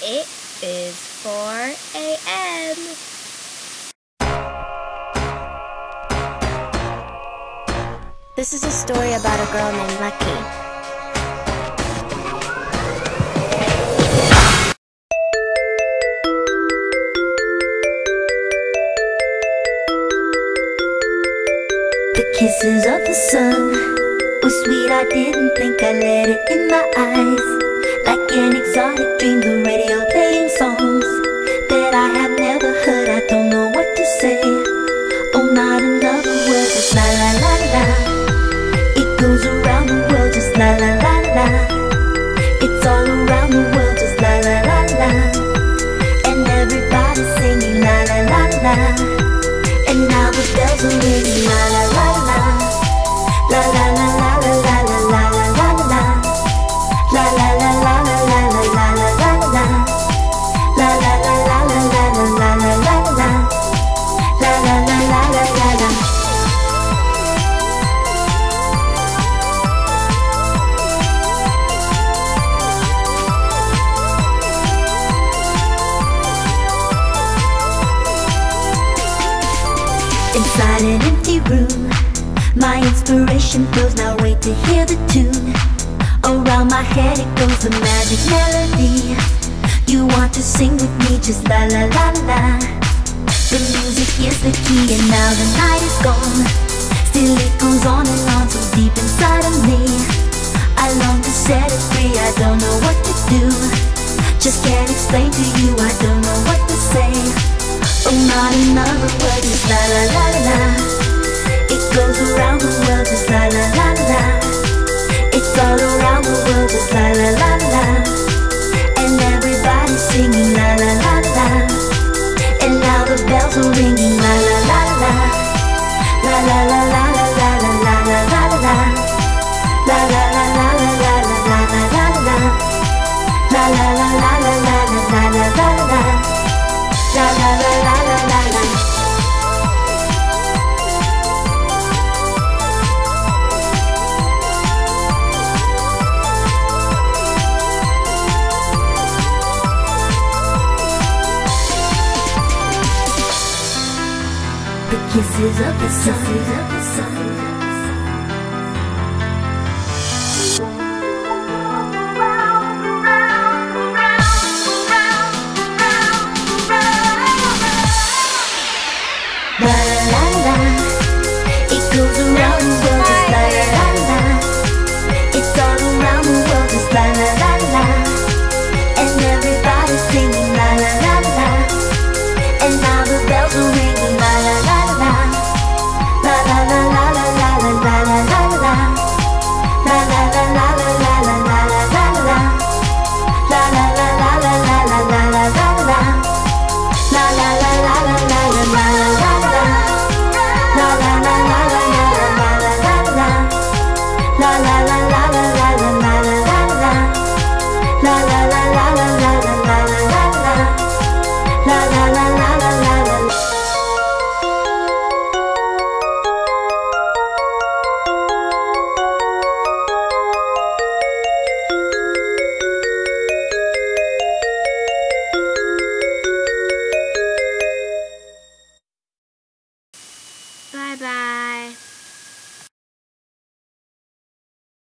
It is 4 a.m. This is a story about a girl named Lucky. The kisses of the sun were sweet. I didn't think I let it in my eyes, like an exotic dream. The. Inside an empty room. My inspiration flows Now wait to hear the tune. Around my head it goes The magic melody. You want to sing with me Just la la la la. The music is the key And now the night is gone. Still it goes on and on So deep inside of me. I long to set it free I don't The kisses of the sun.